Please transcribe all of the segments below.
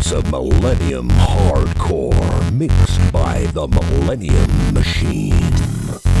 minutes of Millennium Hardcore mixed by the Millennium Machine.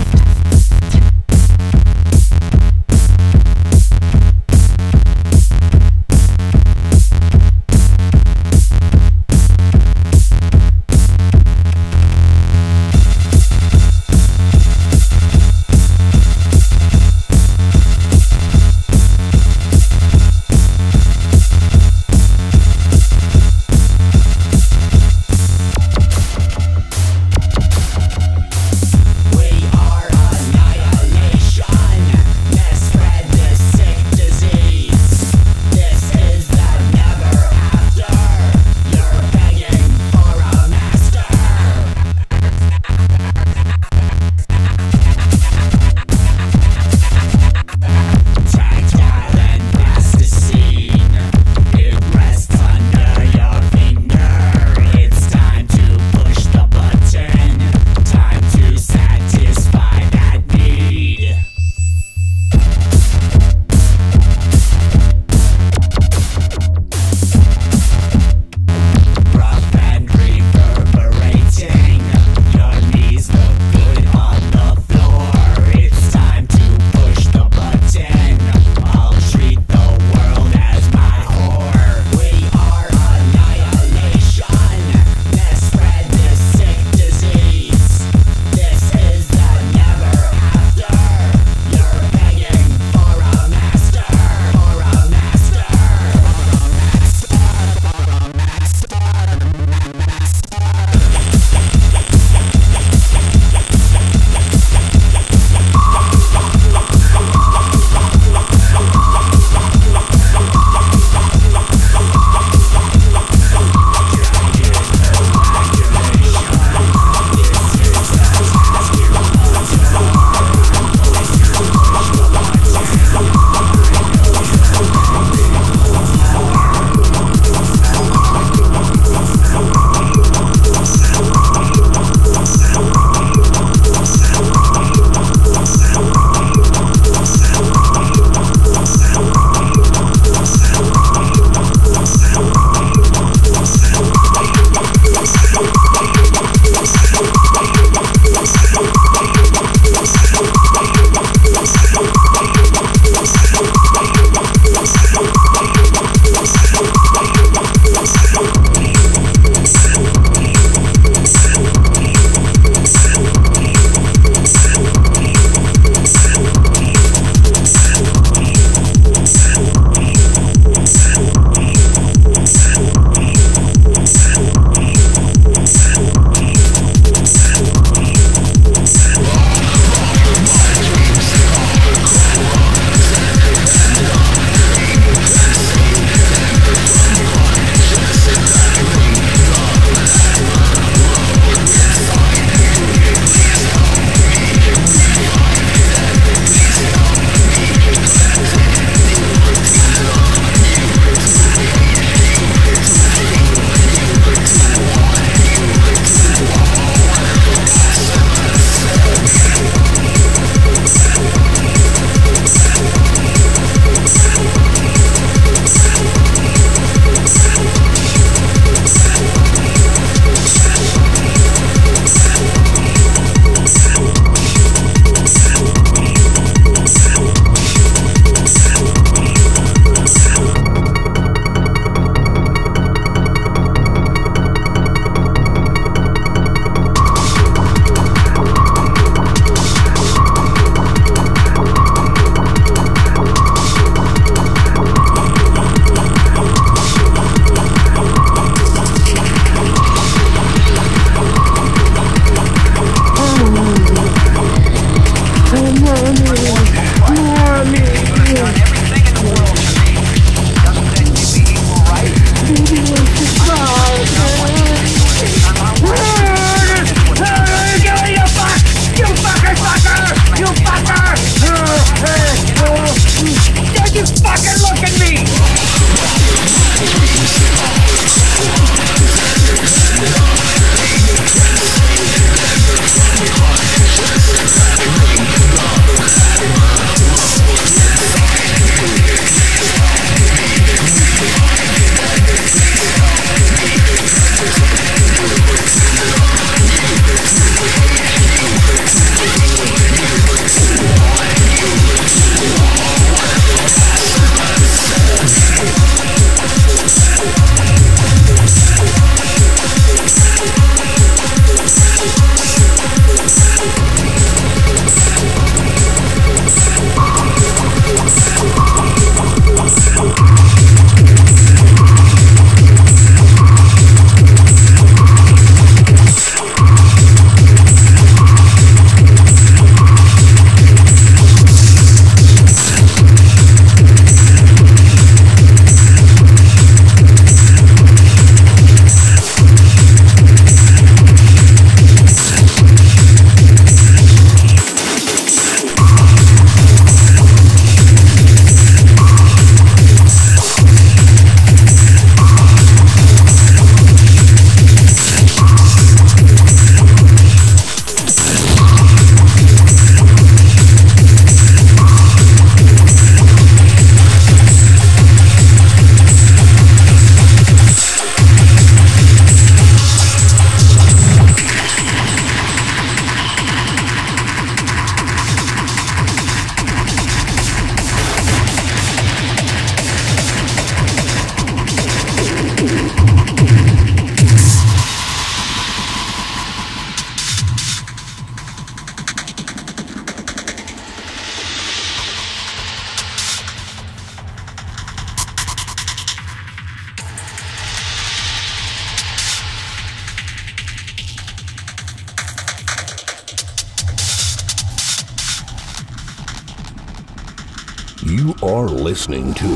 Listening to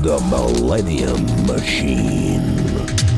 the Millennium Machine.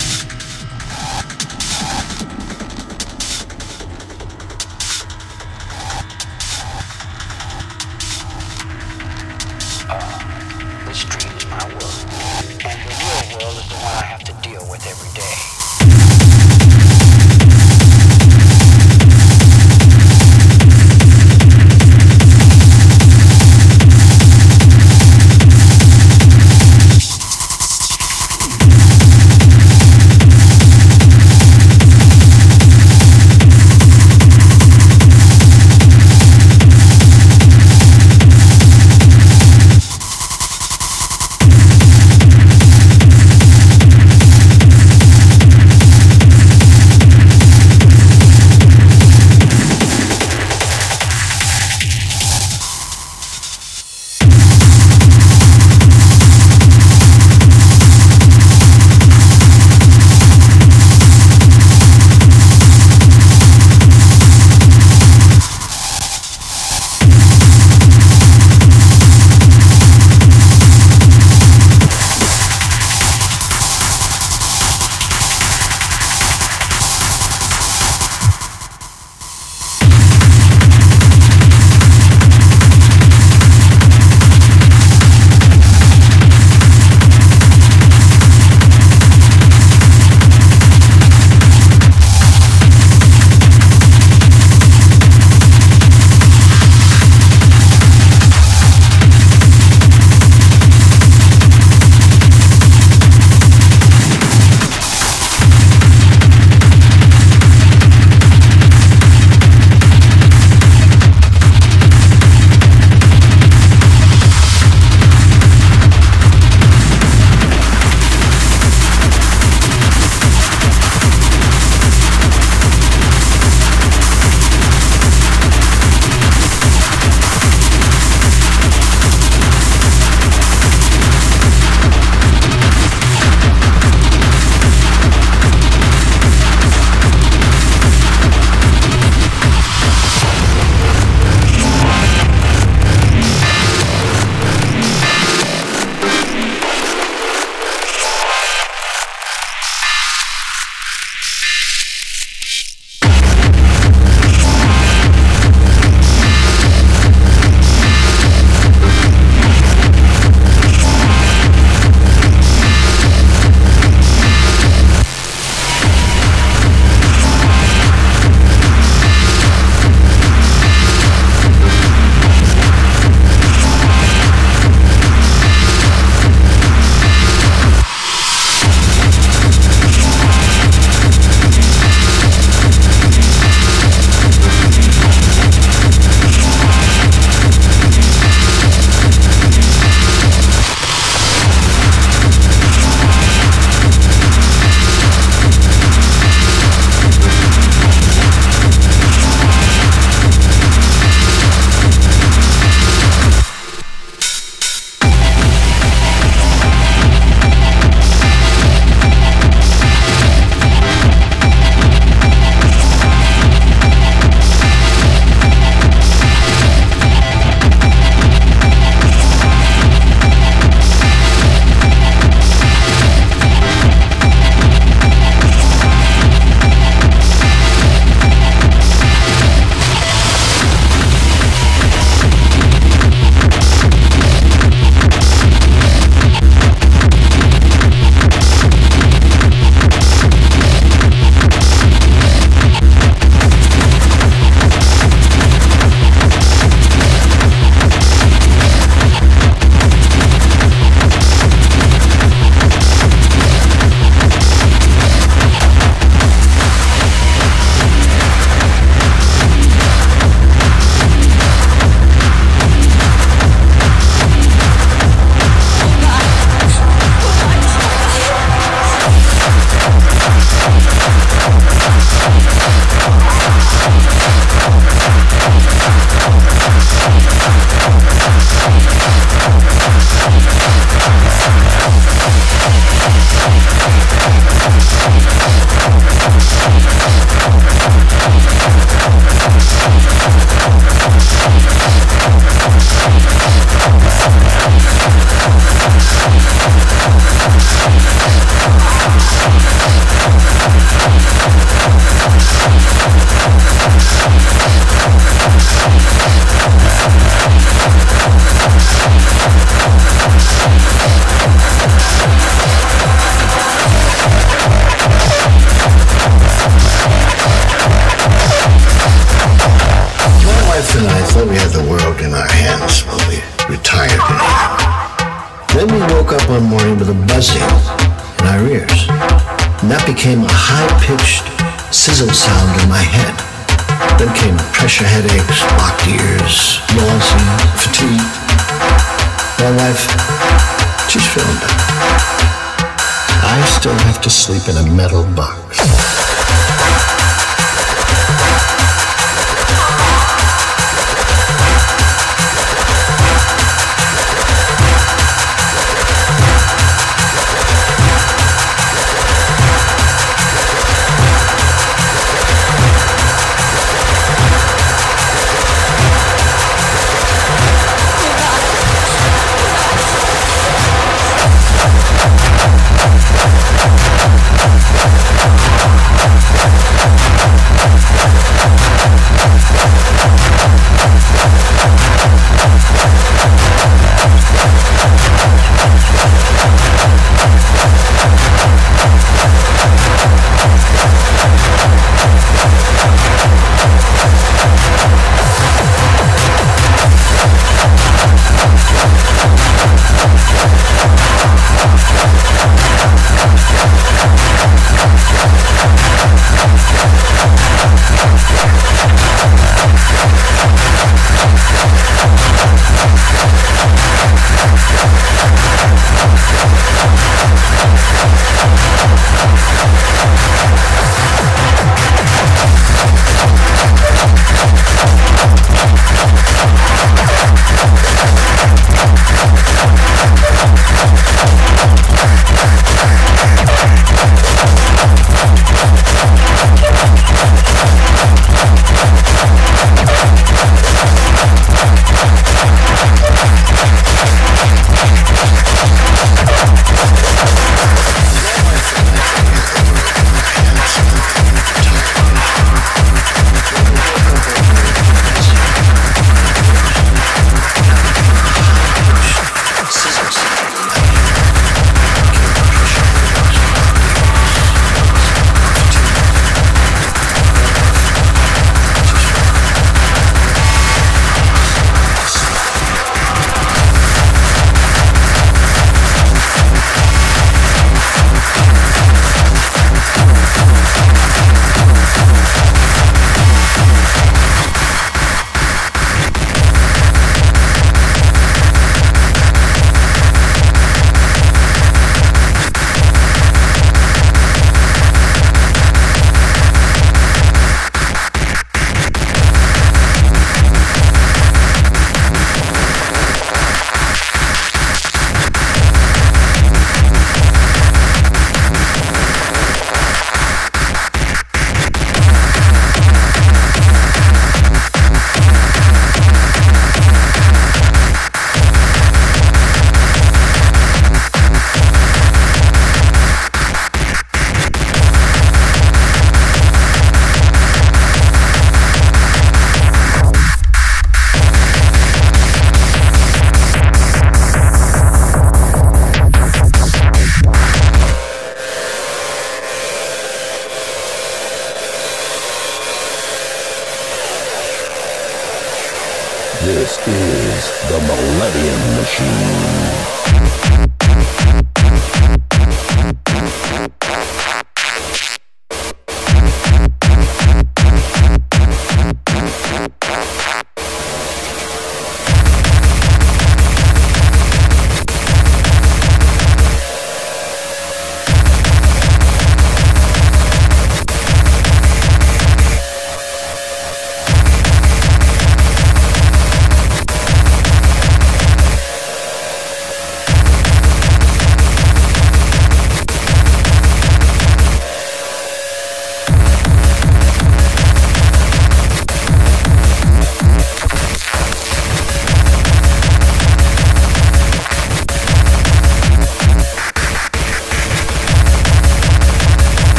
Became a high-pitched sizzle sound in my head. Then came pressure headaches, blocked ears, nausea, fatigue. My wife, she's feeling better. I still have to sleep in a metal box.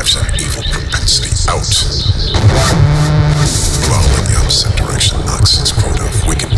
drives our evil propensity out. While in the opposite direction knocks its quota of wicked